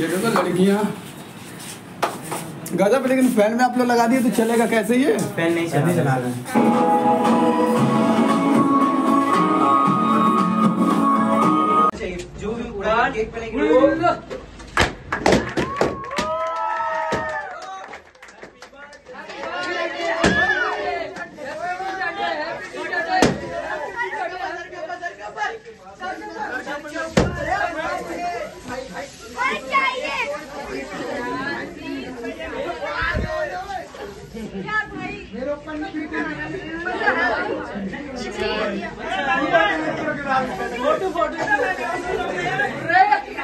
ये देखो लड़कियाँ गजब, लेकिन फ़ैन में आप लोग लगा दिए तो चलेगा कैसे ये? फ़ैन नहीं चला भी उड़ा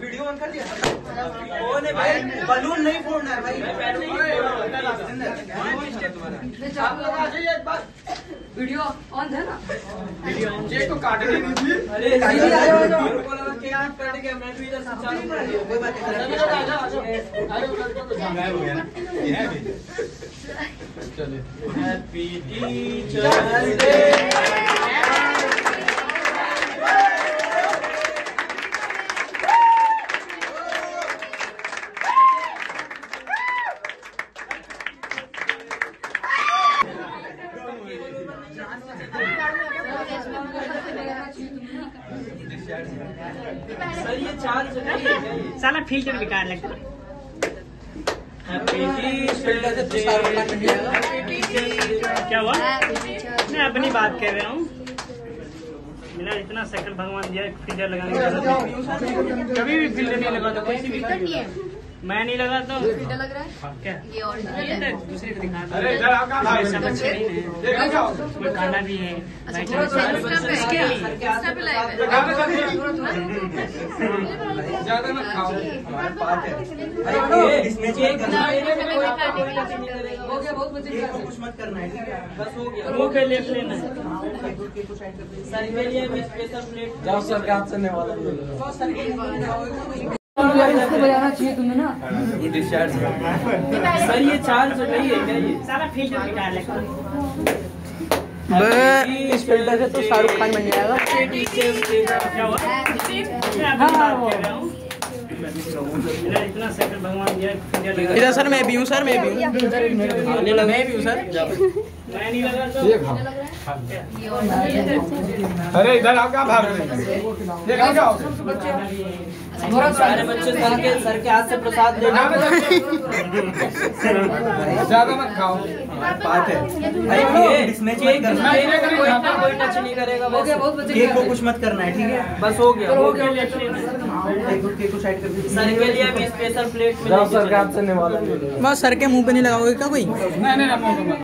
वीडियो ऑन कर दिया ओ नहीं भाई बलून नहीं फोड़ना है भाई वीडियो ऑन है ना ये तो काटने नहीं थी अरे कट गया मैं भी इधर से चालू कर दिया कोई बात नहीं हैप्पी टीचर्स डे ये ही है? साला फ़िल्टर बेकार लगता क्या हुआ मैं अपनी बात कर रहा हूँ मेरा इतना सकल भगवान दिया फ़िल्टर लगाने की। कभी भी फ़िल्टर नहीं लगाता कोई भी। मैं नहीं लगाता हूँ लग रहा है? क्या? ये तो दूसरे को अरे इधर हैं? नहीं है। भी है अच्छा है। ज़्यादा मत खाओ। है। इसमें है। हो गया बहुत बच्चे कुछ मत करना है? बस हो गया। मुँह पे लेप लेना सर के लिए स्पेशल प्लेट जाओ सर का हाथ से नहीं बजाना चाहिए तुम्हें ना। सर ये चार सौ नहीं है क्या ये? सारा फ़िल्टर निकाल इस फ़िल्टर से तो शाहरुख खान बन जाएगा। हूँ इधर सर मैं भी हूँ सर मैं भी हूँ। मैं भी हूँ सर। अरे इधर आओ कहाँ भाग रहे हैं? ये सारे बच्चे सर के सर के हाथ से प्रसाद लेना ज़्यादा मत खाओ। बात है। कोई टच नहीं करेगा बस। बच्चे केक को कुछ मत करना है ठीक है? बस हो गया। हो गया लेप लेना केक को साइड कर दीजिए सर के लिए भी स्पेशल प्लेट में जाओ सर का हाथ से नहीं वाला बस सर के मुँह पे नहीं लगाओगे क्या कोई? नहीं नहीं नहीं